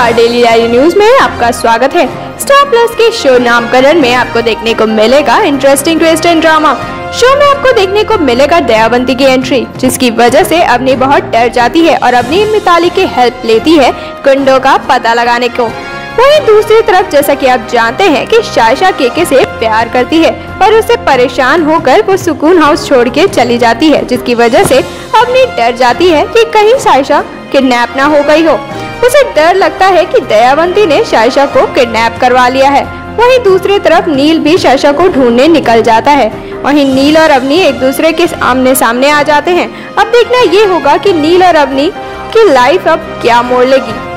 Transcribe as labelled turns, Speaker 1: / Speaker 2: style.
Speaker 1: नमस्कार daily diary news में आपका स्वागत है। स्टार प्लस के शो नामकरण में आपको देखने को मिलेगा interesting twist and drama show में आपको देखने को मिलेगा दयावंती की एंट्री जिसकी वजह से अवनी बहुत डर जाती है और अवनी मिताली की हेल्प लेती है कुंडों का पता लगाने को। वहीं दूसरी तरफ़, जैसा कि आप जानते हैं कि शायशा केके से प्यार करती है पर उससे परेशान होकर वो सुकून हाउस छोड़ के चली जाती है, जिसकी वजह से अवनी डर जाती है कि कहीं सायशा किडनैप ना हो गई हो। उसे डर लगता है कि दयावंती ने शायशा को किडनैप करवा लिया है। वहीं दूसरी तरफ़ नील भी शायशा को ढूँढने निकल जाता है। वहीं नील और अवनी एक दूसरे के आमने सामने आ जाते हैं। अब देखना ये होगा कि नील और अवनी की लाइफ अब क्या मोड़ लेगी।